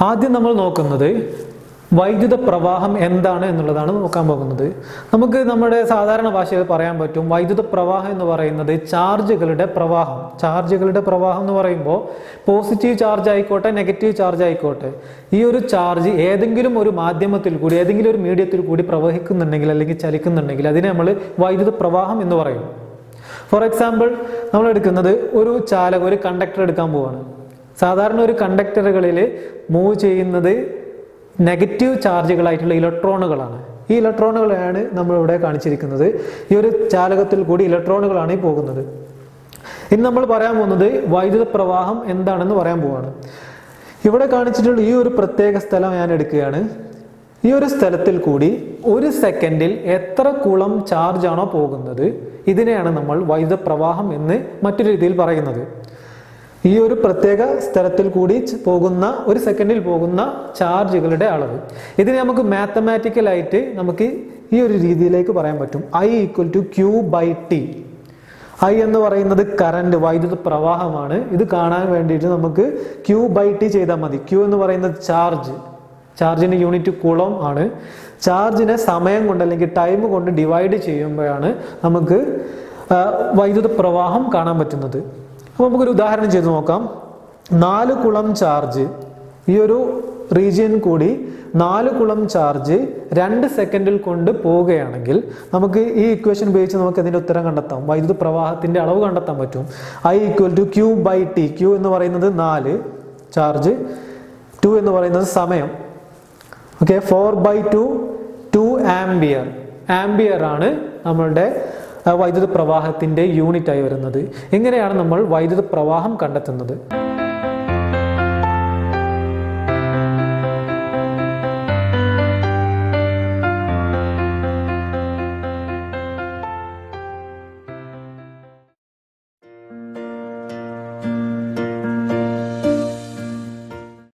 ആദ്യം നമ്മൾ നോക്കുന്നത് വൈദ്യുത പ്രവാഹം എന്താണ് എന്നുള്ളതാണ് നോക്കാൻ പോകുന്നത്. നമുക്ക് നമ്മുടെ സാധാരണ ഭാഷയിൽ പറയാൻ പറ്റും വൈദ്യുത പ്രവാഹം എന്ന് പറയുന്നത് ചാർജുകളുടെ പ്രവാഹം. ചാർജുകളുടെ പ്രവാഹം എന്ന് പറയുമ്പോൾ പോസിറ്റീവ് ചാർജ് ആയിക്കോട്ടെ നെഗറ്റീവ് ചാർജ് ആയിക്കോട്ടെ. ഈ ഒരു ചാർജ് ഏതെങ്കിലും ഒരു മാധ്യമത്തിൽ കൂടി ഏതെങ്കിലും ഒരു മീഡിയത്തിൽ കൂടി പ്രവഹിക്കുന്നുണ്ടെങ്കിൽ അല്ലെങ്കിൽ ചലിക്കുന്നുണ്ടെങ്കിൽ അതിനെ നമ്മൾ വൈദ്യുത പ്രവാഹം എന്ന് പറയും. ഫോർ എക്സാമ്പിൾ നമ്മൾ എടുക്കുന്നത് ഒരു ചാലക ഒരു കണ്ടക്ടർ എടുക്കാൻ പോവാണ്. സാധാരണ ഒരു കണ്ടക്ടറുകളിൽ മൂവ് ചെയ്യുന്നത് നെഗറ്റീവ് ചാർജുകളായിട്ടുള്ള ഇലക്ട്രോണുകളാണ് ഈ ഇലക്ട്രോണുകളെയാണ് നമ്മളിവിടെ കാണിച്ചിരിക്കുന്നത്. ഈ ഒരു ചാലകത്തിൽ കൂടി ഇലക്ട്രോണുകളാണ് പോകുന്നത്. ഇനി നമ്മൾ പറയാൻ പോകുന്നത് വൈദ്യുത പ്രവാഹം എന്താണെന്ന് പറയാൻ പോവാണ്. ഇവിടെ കാണിച്ചിട്ടുള്ള ഈ ഒരു പ്രത്യേക സ്ഥലം ഞാൻ എടുക്കുകയാണ്. ഈ ഒരു സ്ഥലത്തിൽ കൂടി ഒരു സെക്കൻഡിൽ എത്ര കുളം ചാർജ് ആണോ പോകുന്നത്? ഇതിനെയാണ് നമ്മൾ വൈദ്യുത പ്രവാഹം എന്ന് മറ്റൊരു രീതിയിൽ പറയുന്നത്. ഈ ഒരു പ്രത്യേക സ്ഥലത്തിൽ കൂടി പോകുന്ന ഒരു സെക്കൻഡിൽ പോകുന്ന ചാർജുകളുടെ അളവ്. ഇതിനെ നമുക്ക് മാത്തമാറ്റിക്കലായിട്ട് നമുക്ക് ഈ ഒരു രീതിയിലേക്ക് പറയാൻ പറ്റും. I equal to Q by T I എന്ന് പറയുന്നത് കറണ്ട് വൈദ്യുത പ്രവാഹമാണ്. ഇത് കാണാൻ വേണ്ടിയിട്ട് നമുക്ക് ക്യൂ ബൈ ടി ചെയ്താൽ മതി. ക്യൂ എന്ന് പറയുന്നത് ചാർജ് ചാർജിന്റെ യൂണിറ്റ് കുളം ആണ്. ചാർജിനെ സമയം കൊണ്ട് അല്ലെങ്കിൽ ടൈം കൊണ്ട് ഡിവൈഡ് ചെയ്യുമ്പോഴാണ് നമുക്ക് വൈദ്യുത പ്രവാഹം കാണാൻ പറ്റുന്നത്. അപ്പോൾ നമുക്കൊരു ഉദാഹരണം ചെയ്ത് നോക്കാം. നാല് കുളം ചാർജ് ഈ ഒരു റീജിയൻ കൂടി നാല് കുളം ചാർജ് രണ്ട് സെക്കൻഡിൽ കൊണ്ട് പോവുകയാണെങ്കിൽ നമുക്ക് ഈ ഇക്വേഷൻ ഉപയോഗിച്ച് നമുക്ക് ഇതിന്റെ ഉത്തരം കണ്ടെത്താം. വൈദ്യുത പ്രവാഹത്തിന്റെ അളവ് കണ്ടെത്താൻ പറ്റും. I equal to Q by T Q എന്ന് പറയുന്നത് നാല് ചാർജ് ടു എന്ന് പറയുന്നത് സമയം. Okay four by two two ampere ampere ആണ് നമ്മളുടെ വൈദ്യുത പ്രവാഹത്തിന്റെ യൂണിറ്റ് ആയി വരുന്നത്. എങ്ങനെയാണ് നമ്മൾ വൈദ്യുത പ്രവാഹം കണ്ടെത്തുന്നത്?